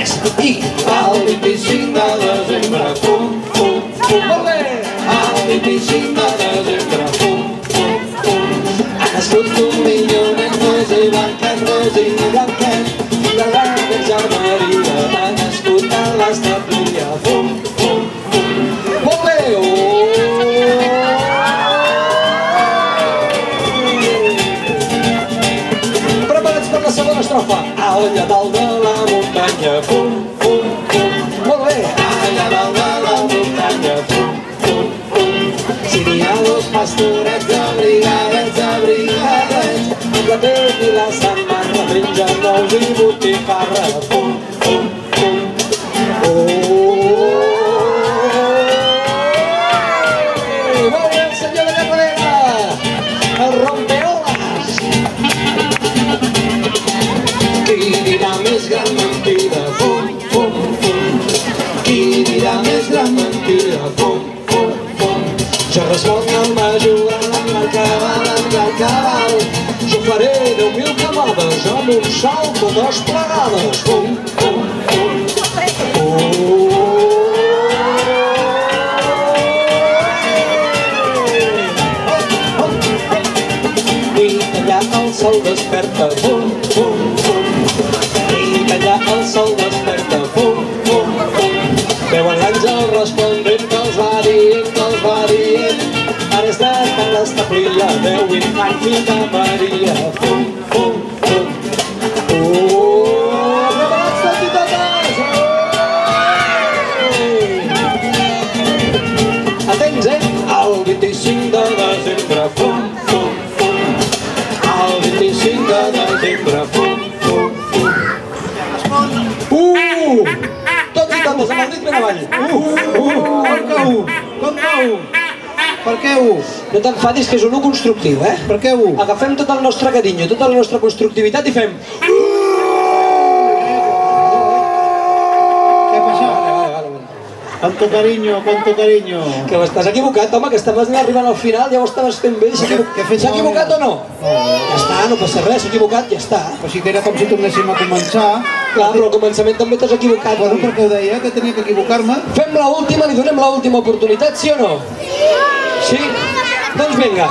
tres i el 25 de desembre, fum, fum, fum. Molt bé! El 25 de desembre, fum, fum, fum. Ha nascut un millonet, José Blanquet, Rosí Blanquet, la Verge Maria ha nascut a l'establia, Allà dalt de la muntanya, fum, fum, fum. Molt bé. Allà dalt de la muntanya, fum, fum, fum. Si n'hi ha dos pastorets abrigadets, abrigadets, amb la pell i la samarra mengen nous i botifarra, fum, fum. Jo responc amb ajudant amb el cabal, amb el cabal. Jo faré deu mil camades amb un salt de dos plegades. Fum, fum. I allà el sol desperta, bum, bum, bum. I allà el sol desperta, bum, bum, bum. Veuen l'àngel resplendent estat a l'establia, Déu infant fill de Maria, bum, bum, bum. Oh, preparats tots i totes? Oh! Atents, eh? El 25 de desembre, fum, fum, fum. El 25 de desembre, fum, fum, fum. Uh! Tots i totes, amb el dit ben avall. Uh, uh, Com que u? Com que u? Per què u? No t'enfadis, que és un 1 constructiu, eh? Per què u? Agafem tot el nostre carinyo, tota la nostra constructivitat i fem... Què passa? Vale. Quanto cariño, quanto cariño. Que estàs equivocat, home, que estaves arribant al final, ja ho estaves fent bé. S'ha equivocat o no? No. Ja està, no passa res, s'ha equivocat, ja està. Sigui que era com si tornéssim a començar. Clar, però al començament també t'has equivocat. Bueno, perquè ho deia, que tenia que equivocar-me. Fem la última, li donem la última oportunitat, sí o no? Sí? Sim? Doncs vinga,